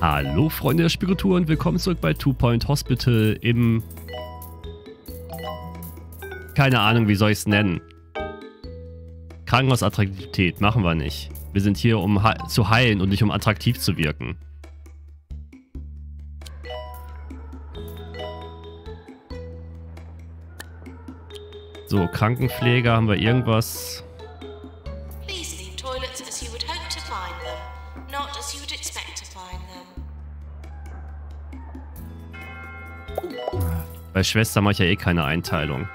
Hallo Freunde der Spiritur und willkommen zurück bei Two Point Hospital im... Keine Ahnung, wie soll ich es nennen. Krankenhausattraktivität machen wir nicht. Wir sind hier, um zu heilen und nicht um attraktiv zu wirken. So, Krankenpfleger, haben wir irgendwas... Bei Schwester mache ich ja eh keine Einteilung.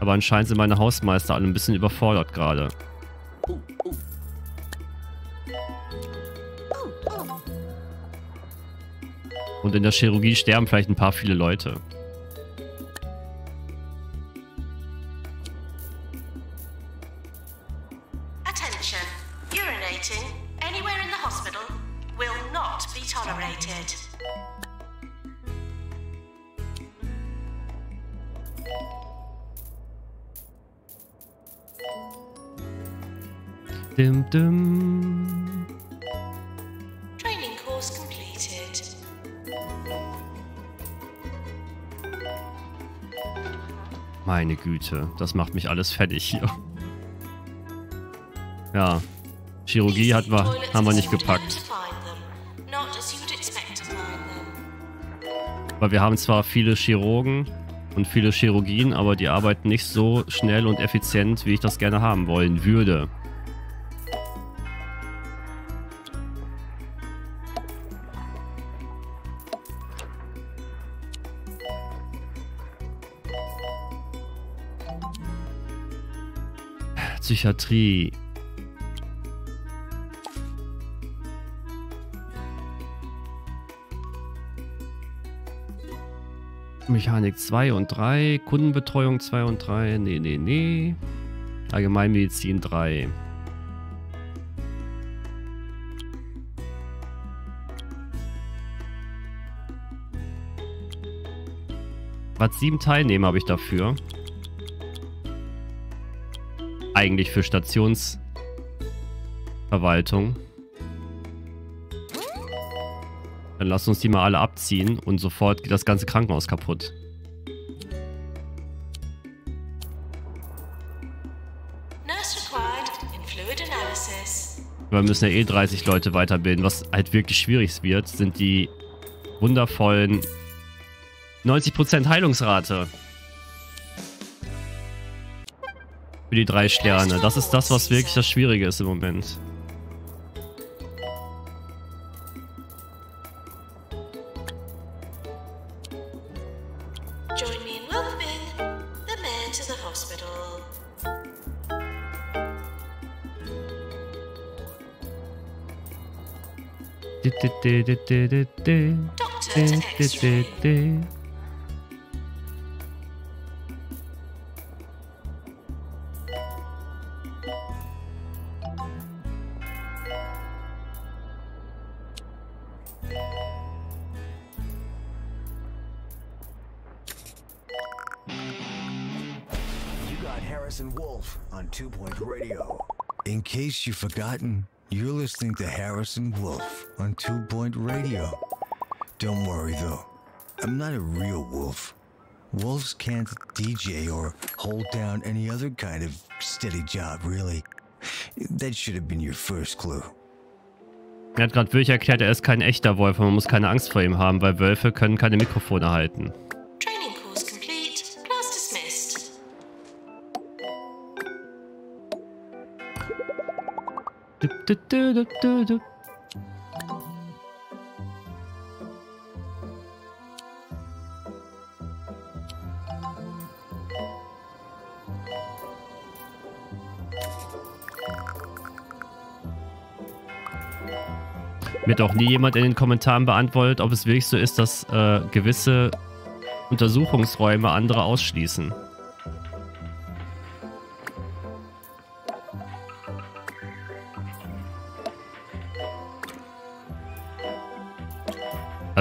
Aber anscheinend sind meine Hausmeister alle ein bisschen überfordert gerade. Und in der Chirurgie sterben vielleicht ein paar viele Leute. Dim, dim. Training course completed. Meine Güte, das macht mich alles fertig hier. Ja, Chirurgie hat wir, haben wir nicht gepackt. Weil wir haben zwar viele Chirurgen und viele Chirurgien, aber die arbeiten nicht so schnell und effizient, wie ich das gerne haben wollen würde. Psychiatrie. Mechanik 2 und 3, Kundenbetreuung 2 und 3, nee, nee, nee. Allgemeinmedizin 3. Was sieben Teilnehmer habe ich dafür eigentlich für Stationsverwaltung. Dann lass uns die mal alle abziehen und sofort geht das ganze Krankenhaus kaputt. Wir müssen ja eh 30 Leute weiterbilden. Was halt wirklich schwierig wird, sind die wundervollen 90% Heilungsrate. Für die drei Sterne. Das ist das, was wirklich das Schwierige ist im Moment. Doctor Harrison Wolf on Two Point Radio. In case you've forgotten, you're listening to Harrison Wolf on Two Point Radio. Don't worry though, I'm not a real wolf. Wolves can't DJ or hold down any other kind of steady job, really. That should have been your first clue. Er hat gerade wirklich erklärt, er ist kein echter Wolf und man muss keine Angst vor ihm haben, weil Wölfe können keine Mikrofone halten. Mir hat auch nie jemand in den Kommentaren beantwortet, ob es wirklich so ist, dass äh, gewisse Untersuchungsräume andere ausschließen.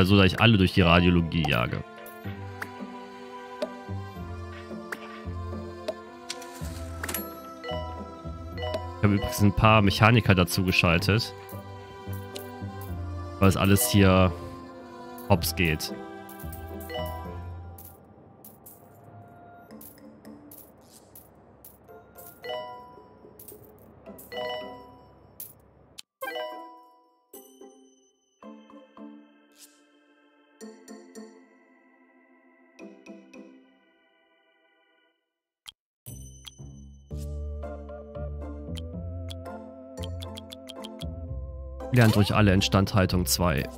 Also, dass ich alle durch die Radiologie jage. Ich habe habe übrigens ein paar Mechaniker dazu geschaltet. Weil es alles hier hops geht. Lernt euch alle Instandhaltung 2.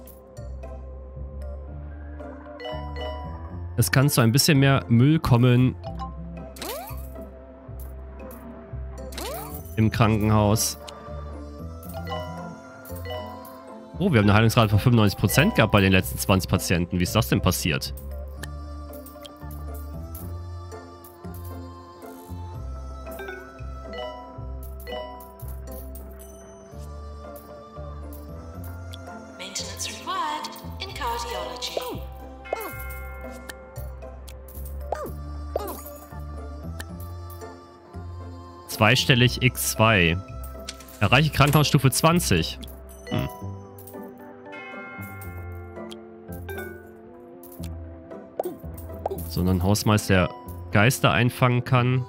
Es kann zu ein bisschen mehr Müll kommen im Krankenhaus. Oh, wir haben eine Heilungsrate von 95% gehabt bei den letzten 20 Patienten. Wie ist das denn passiert? Zweistellig X2. Erreiche Krankenhausstufe 20. Hm. So, ein Hausmeister Geister einfangen kann.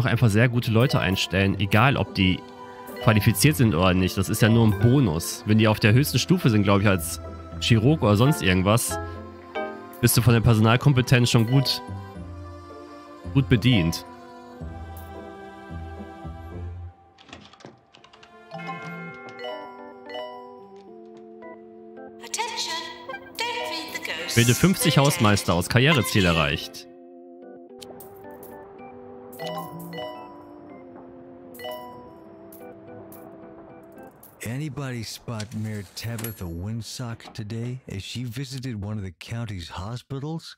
Auch einfach sehr gute Leute einstellen, egal ob die qualifiziert sind oder nicht. Das ist ja nur ein Bonus. Wenn die auf der höchsten Stufe sind, glaube ich, als Chirurg oder sonst irgendwas, bist du von der Personalkompetenz schon gut, gut bedient. Bilde 50 Hausmeister aus. Karriereziel erreicht. Anybody spot Mayor Tabitha Winsock today as she visited one of the county's hospitals?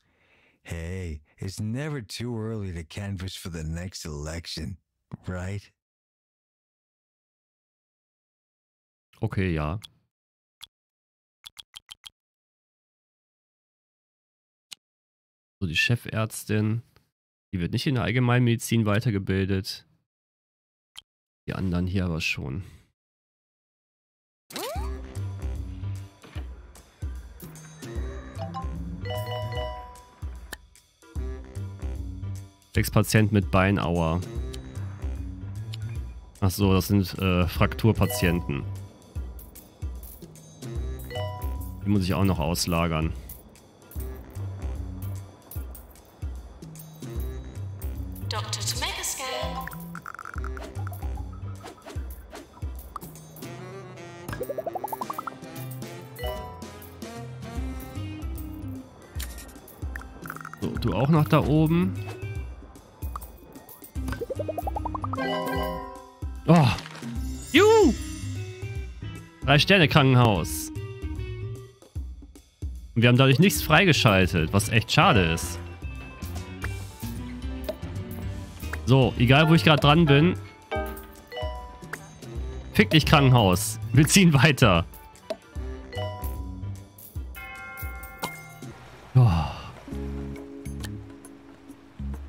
Hey, it's never too early to canvass for the next election, right? Okay, ja. So, die Chefärztin. Die wird nicht in der Allgemeinmedizin weitergebildet. Die anderen hier aber schon. Sechs Patient mit Beinauer. Ach so, das sind äh, Frakturpatienten. Die muss ich auch noch auslagern. Oben. Oh. Juhu! Drei Sterne Krankenhaus. Und wir haben dadurch nichts freigeschaltet, was echt schade ist. So, egal wo ich gerade dran bin. Fick dich Krankenhaus. Wir ziehen weiter.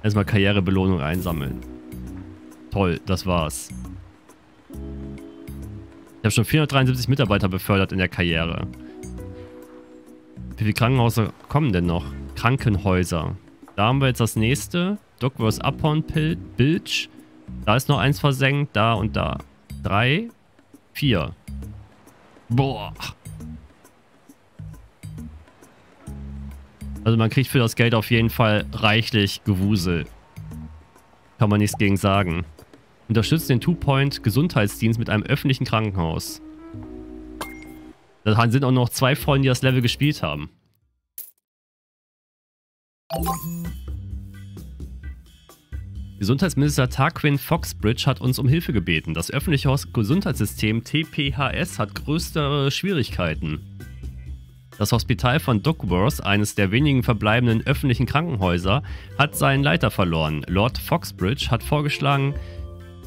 Erstmal Karrierebelohnung einsammeln. Toll, das war's. Ich habe schon 473 Mitarbeiter befördert in der Karriere. Wie viele Krankenhäuser kommen denn noch? Krankenhäuser. Da haben wir jetzt das nächste. Duckworth Upon Bilge. Da ist noch eins versenkt. Da und da. Drei. Vier. Boah. Also man kriegt für das Geld auf jeden Fall reichlich Gewusel. Kann man nichts gegen sagen. Unterstützt den Two-Point Gesundheitsdienst mit einem öffentlichen Krankenhaus. Da sind auch noch zwei Freunde, die das Level gespielt haben. Gesundheitsminister Tarquin Foxbridge hat uns um Hilfe gebeten. Das öffentliche Gesundheitssystem TPHS hat größere Schwierigkeiten. Das Hospital von Duckworth, eines der wenigen verbleibenden öffentlichen Krankenhäuser, hat seinen Leiter verloren. Lord Foxbridge hat vorgeschlagen,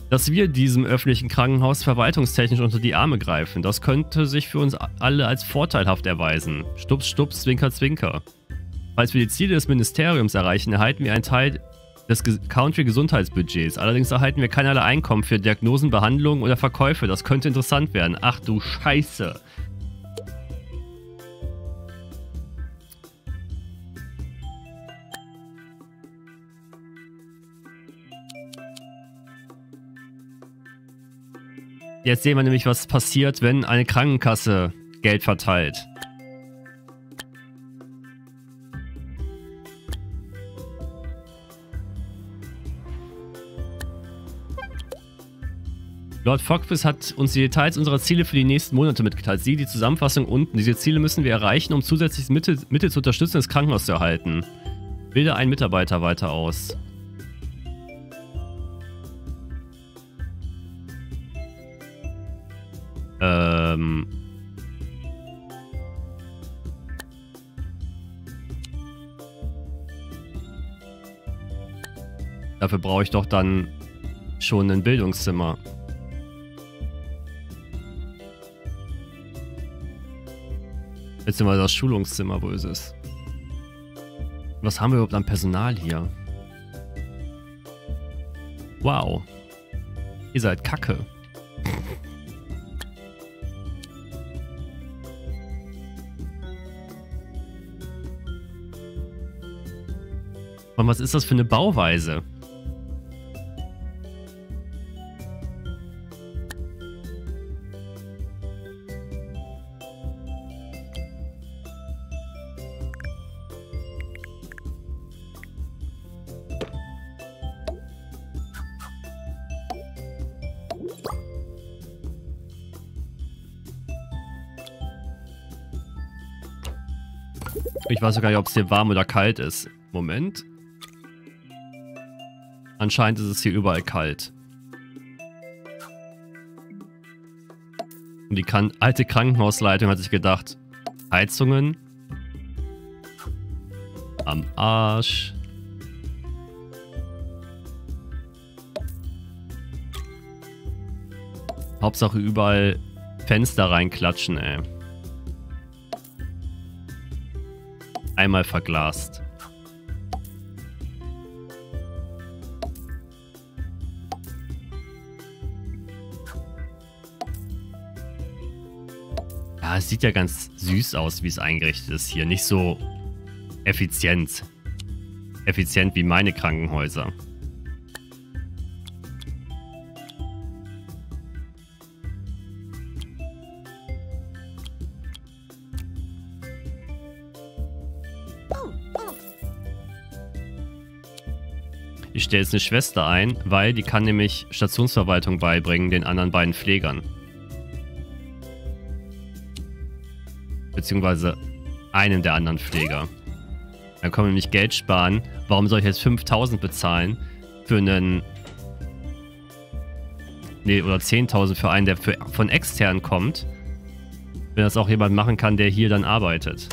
dass wir diesem öffentlichen Krankenhaus verwaltungstechnisch unter die Arme greifen. Das könnte sich für uns alle als vorteilhaft erweisen. Stups, stups, zwinker, zwinker. Falls wir die Ziele des Ministeriums erreichen, erhalten wir einen Teil des Country-Gesundheitsbudgets. Allerdings erhalten wir keinerlei Einkommen für Diagnosen, Behandlungen oder Verkäufe. Das könnte interessant werden. Ach du Scheiße. Jetzt sehen wir nämlich, was passiert, wenn eine Krankenkasse Geld verteilt. Lord Fogvis hat uns die Details unserer Ziele für die nächsten Monate mitgeteilt. Sie, die Zusammenfassung unten. Diese Ziele müssen wir erreichen, um zusätzliches Mittel, Mittel zur Unterstützung des Krankenhauses zu erhalten. Bilde einen Mitarbeiter weiter aus. Ähm... Dafür brauche ich doch dann schon ein Bildungszimmer. Beziehungsweise das Schulungszimmer, wo ist es? Was haben wir überhaupt an Personal hier? Wow. Ihr seid kacke. Und was ist das für eine Bauweise? Ich weiß sogar nicht, ob es hier warm oder kalt ist. Moment. Anscheinend ist es hier überall kalt. Und die kan alte Krankenhausleitung hat sich gedacht, Heizungen am Arsch. Hauptsache überall Fenster reinklatschen, ey. Einmal verglast. Es sieht ja ganz süß aus, wie es eingerichtet ist hier. Nicht so effizient. Effizient wie meine Krankenhäuser. Ich stelle jetzt eine Schwester ein, weil die kann nämlich Stationsverwaltung beibringen den anderen beiden Pflegern. Beziehungsweise einen der anderen Pfleger. Dann können wir nämlich Geld sparen. Warum soll ich jetzt 5000 bezahlen für einen... Nee, oder 10.000 für einen, der für, von extern kommt. Wenn das auch jemand machen kann, der hier dann arbeitet.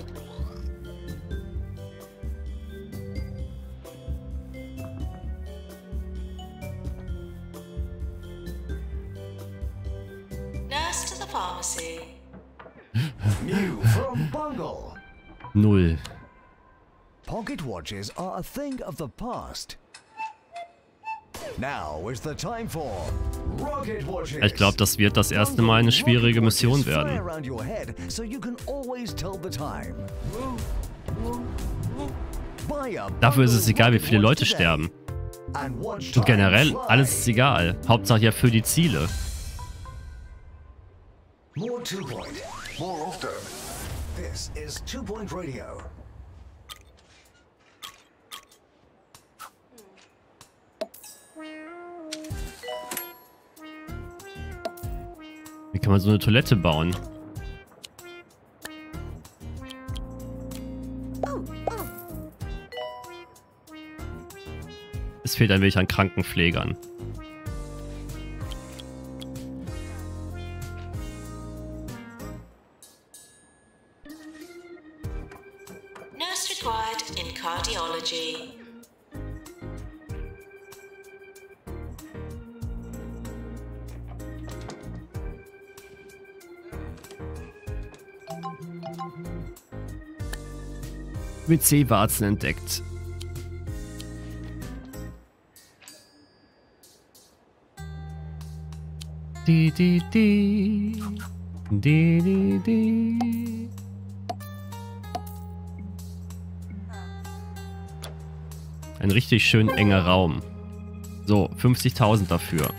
Watches are a thing of the past. Now is the time for Rocket Watches. Ich glaube, das wird das erste Mal eine schwierige Mission werden. Dafür ist es egal, wie viele Leute sterben. Und generell, alles ist egal. Hauptsache ja für die Ziele. More two point. More often. This is Two Point Radio. Kann man so eine Toilette bauen? Es fehlt ein wenig an Krankenpflegern. WC-Warzen entdeckt. Die, die, die. Die, die, die. Ein richtig schön enger Raum. So, 50.000 dafür.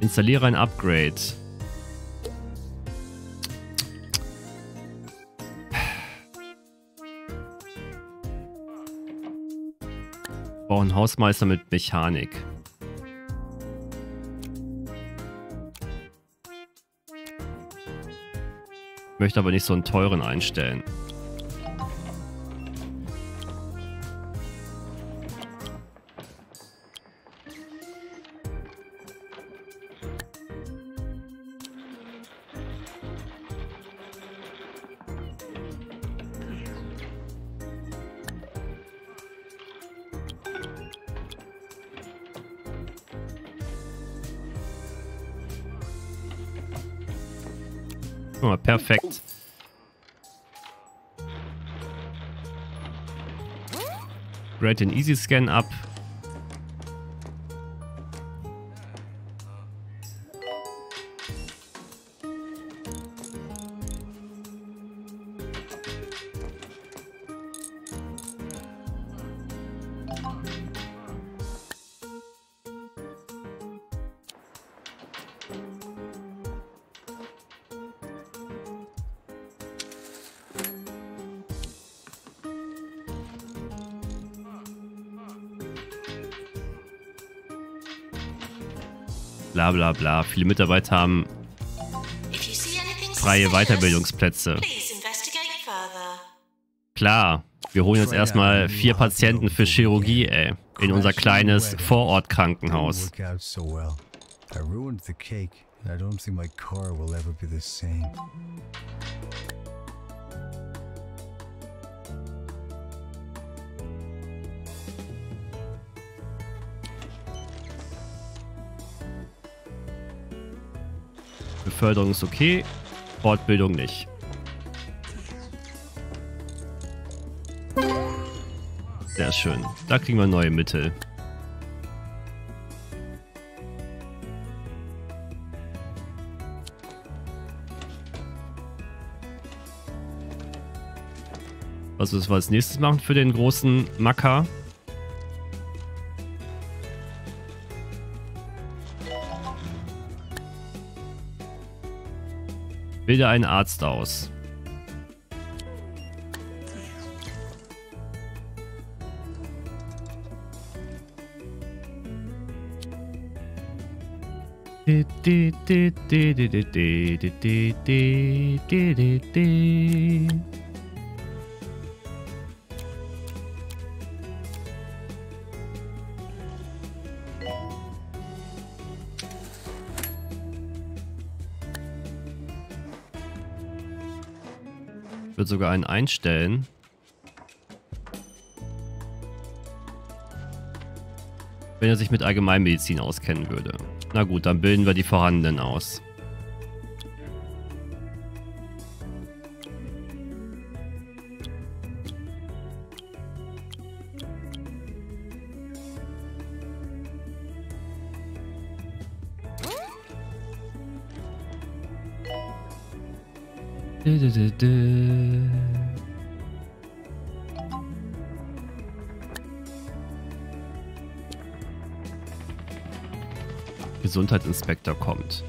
Installiere ein Upgrade. Brauche einen Hausmeister mit Mechanik. Möchte aber nicht so einen teuren einstellen. Guck mal, perfekt. Grade den Easy Scan ab. Bla bla bla. Viele Mitarbeiter haben freie Weiterbildungsplätze. Klar, wir holen jetzt erstmal vier Patienten für Chirurgie, ey. In unser kleines Vorortkrankenhaus. I ruined the cake, and I don't think my car will ever be the same. Beförderung ist okay, Fortbildung nicht. Sehr schön. Da kriegen wir neue Mittel. Was müssen wir als nächstes machen für den großen Macker? Bilde einen Arzt aus. Sogar einen einstellen. Wenn er sich mit Allgemeinmedizin auskennen würde. Na gut, dann bilden wir die vorhandenen aus. Dü, dü, dü, Gesundheitsinspektor kommt.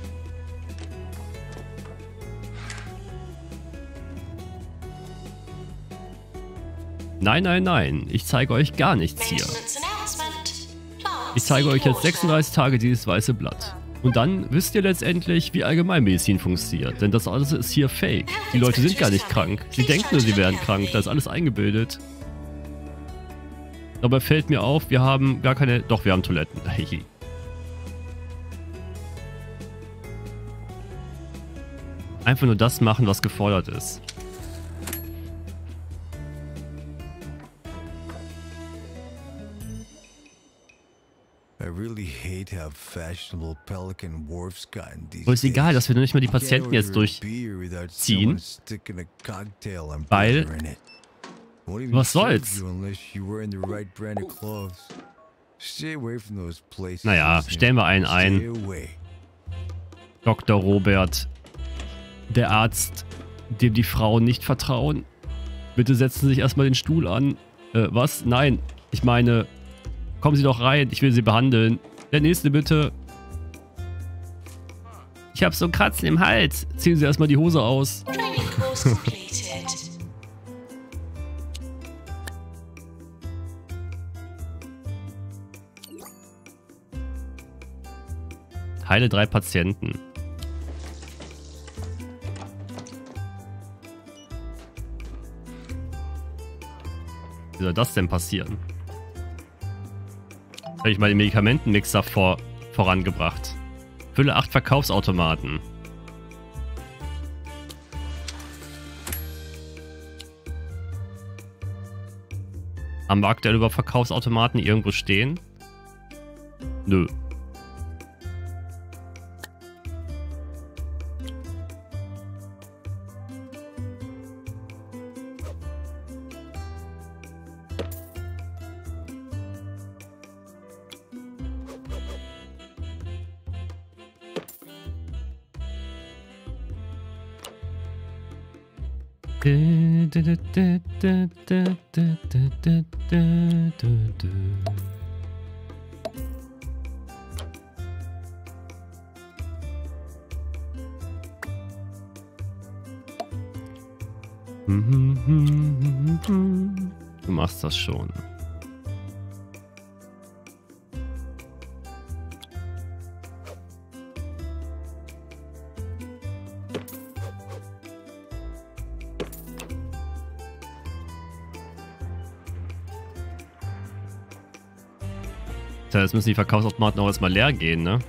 Nein, nein, nein. Ich zeige euch gar nichts hier. Ich zeige euch jetzt water. 36 Tage dieses weiße Blatt. Und dann wisst ihr letztendlich, wie Allgemeinmedizin funktioniert. Denn das alles ist hier fake. Die Leute sind gar nicht krank. Sie denken nur, sie wären krank. Das ist alles eingebildet. Dabei fällt mir auf, wir haben gar keine... Doch, wir haben Toiletten. Einfach nur das machen, was gefordert ist. Aber ist egal, dass wir nicht mehr die Patienten jetzt durchziehen. Weil- Was soll's? Naja, stellen wir einen ein. Dr. Robert, der Arzt, dem die Frauen nicht vertrauen. Bitte setzen Sie sich erstmal den Stuhl an. Äh, was? Nein. Ich meine, kommen Sie doch rein. Ich will Sie behandeln. Der nächste bitte. Ich habe so ein Kratzen im Hals. Ziehen Sie erstmal die Hose aus. Heile drei Patienten. Wie soll das denn passieren? Habe ich mal den Medikamentenmixer vor, vorangebracht. Fülle acht Verkaufsautomaten. Haben wir aktuell über Verkaufsautomaten irgendwo stehen? Nö. Du machst das schon. Jetzt müssen die Verkaufsautomaten auch erstmal leer gehen, ne?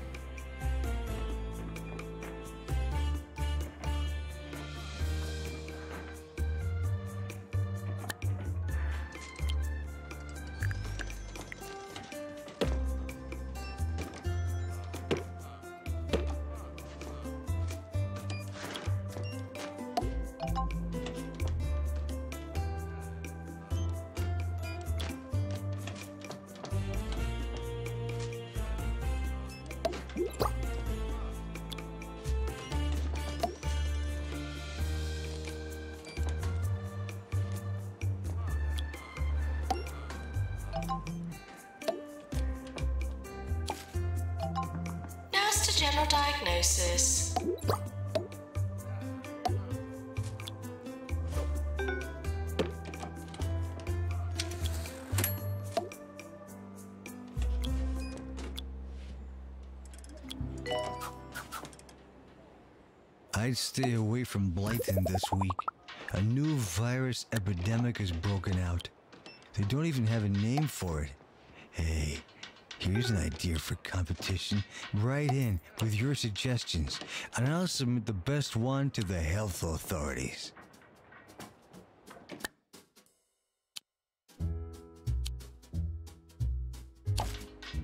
General diagnosis. I'd stay away from Blyton this week. A new virus epidemic has broken out. They don't even have a name for it. Hey, here's an idea for competition. Write in with your suggestions, and I'll submit the best one to the health authorities.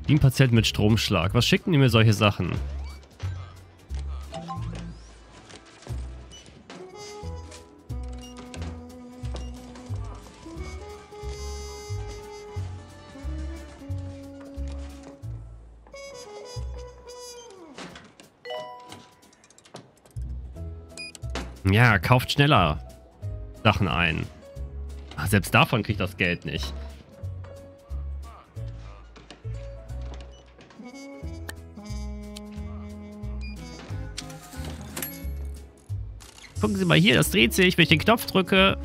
Ein Patient mit Stromschlag. Was schicken die mir solche Sachen? Ja, kauft schneller Sachen ein. Ach, selbst davon kriegt das Geld nicht. Gucken Sie mal hier, das dreht sich, wenn ich den Knopf drücke.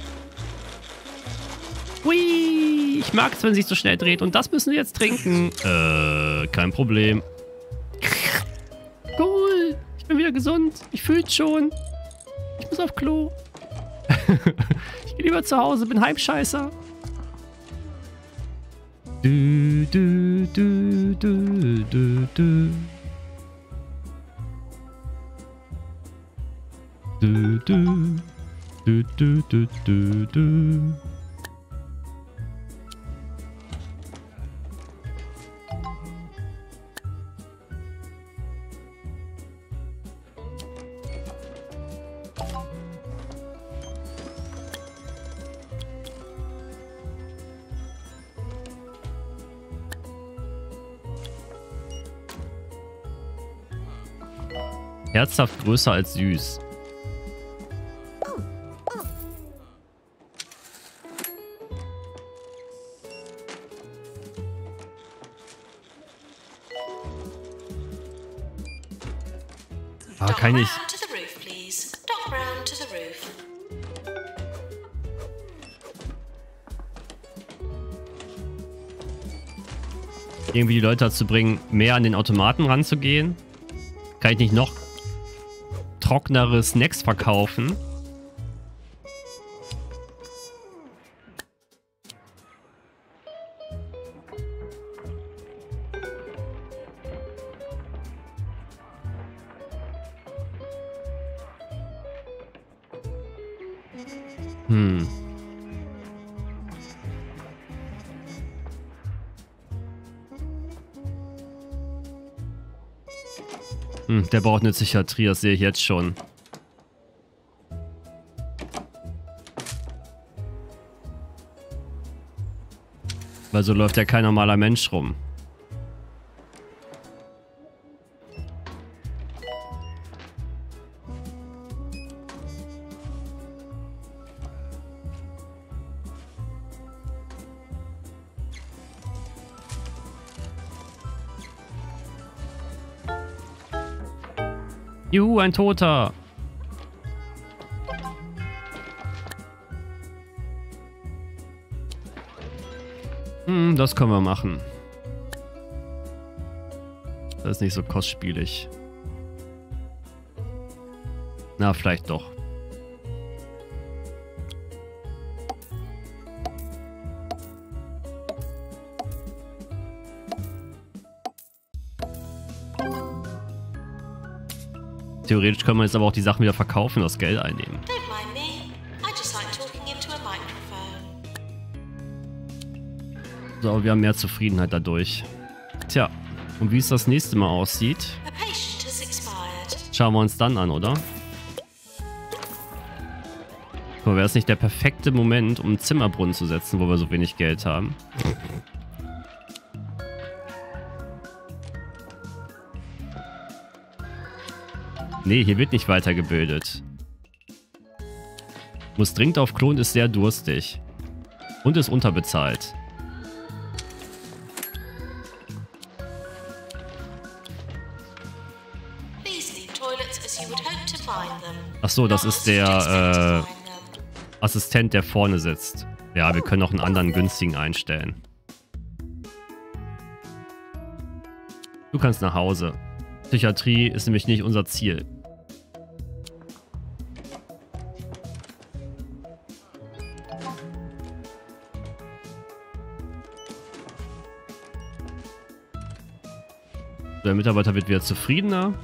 Hui, ich mag es, wenn sich so schnell dreht. Und das müssen wir jetzt trinken. Äh, kein Problem. Cool, ich bin wieder gesund. Ich fühl's schon. Ich muss auf Klo. ich gehe lieber zu Hause, bin Heimscheißer. Du, du, du, du, du, du. Du, du. Du, du, du, du, du. Herzhaft größer als süß. Ah, kann ich. Irgendwie die Leute dazu bringen, mehr an den Automaten ranzugehen? Kann ich nicht noch trockenere Snacks verkaufen? Hm. Hm, der braucht eine Psychiatrie, das sehe ich jetzt schon. Weil so läuft ja kein normaler Mensch rum. Juhu, ein Toter. Hm, das können wir machen. Das ist nicht so kostspielig. Na, vielleicht doch. Theoretisch können wir jetzt aber auch die Sachen wieder verkaufen und das Geld einnehmen. So, aber wir haben mehr Zufriedenheit dadurch. Tja, und wie es das nächste Mal aussieht, schauen wir uns dann an, oder? Aber wäre es nicht der perfekte Moment, um einen Zimmerbrunnen zu setzen, wo wir so wenig Geld haben? Nee, hier wird nicht weitergebildet. Muss dringend auf Klo und ist sehr durstig. Und ist unterbezahlt. Ach so, das ist der, äh. Assistent, der vorne sitzt. Ja, wir können noch einen anderen günstigen einstellen. Du kannst nach Hause. Psychiatrie ist nämlich nicht unser Ziel. Der Mitarbeiter wird wieder zufriedener.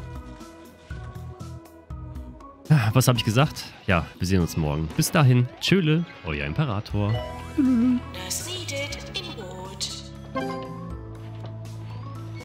Ah, Was habe ich gesagt? Ja, wir sehen uns morgen. Bis dahin, tschüle, euer Imperator.